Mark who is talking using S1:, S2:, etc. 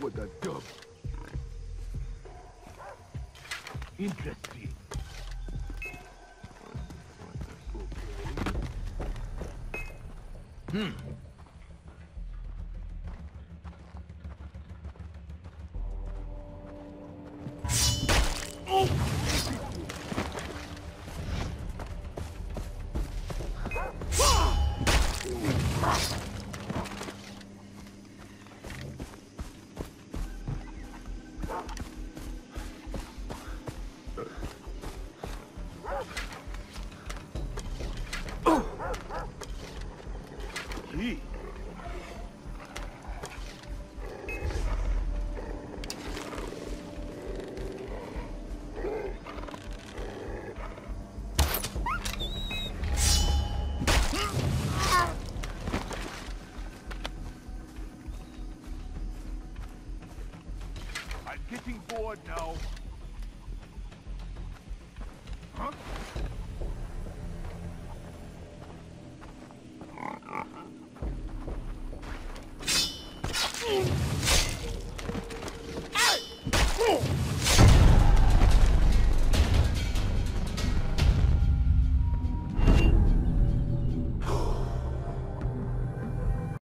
S1: What the dub? Interesting. Okay. Hmm. getting bored now. Huh?